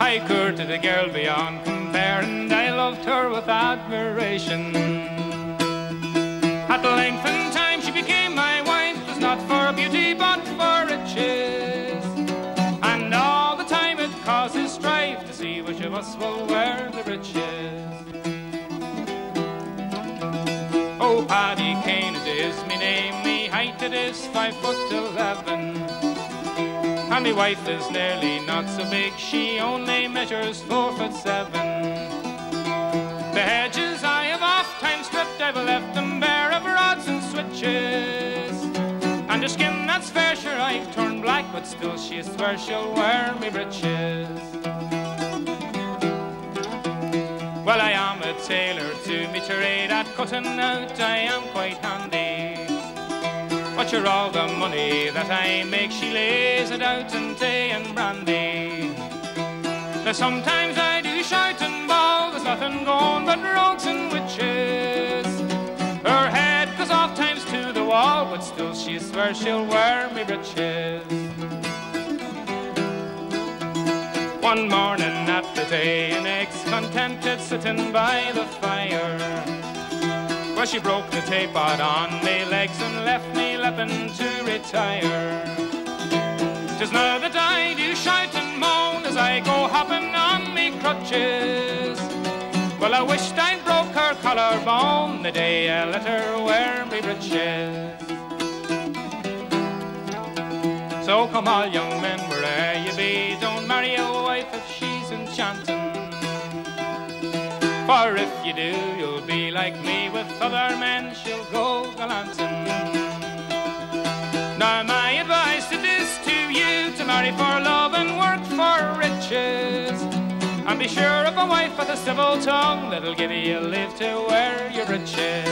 I courted a girl beyond compare, and I loved her with admiration. At length and time she became my wife, it was not for beauty but for riches. And all the time it causes strife to see which of us will wear the riches. Oh, Paddy Kane, it is me name, me height it is five foot eleven. And my wife is nearly not so big, she only measures four foot seven. The hedges I have oft times stripped, I've left them bare of rods and switches. And her skin that's fair, sure I've turned black, but still she swears she'll wear me breeches. Well, I am a tailor to me trade at cutting out, I am quite handy. But you're all the money that I make, she lays it out in tea and brandy. Now sometimes I do shout and bawl, there's nothing going but rogues and witches. Her head goes off times to the wall, but still she swears she'll wear me breeches. One morning at the day, an ex-contented sitting by the fire. Well, she broke the teapot on me legs and left me leaping to retire. Tis now that I do shout and moan as I go hopping on me crutches. Well, I wished I'd broke her collarbone the day I let her wear me breeches. So come all young men, where'er you be, don't marry a wife if she's enchanting. For if you do, you'll be like me with other men, she'll go gallanting. Now my advice it is to you to marry for love and work for riches. And be sure of a wife with a civil tongue that'll give you a leave to wear your breeches.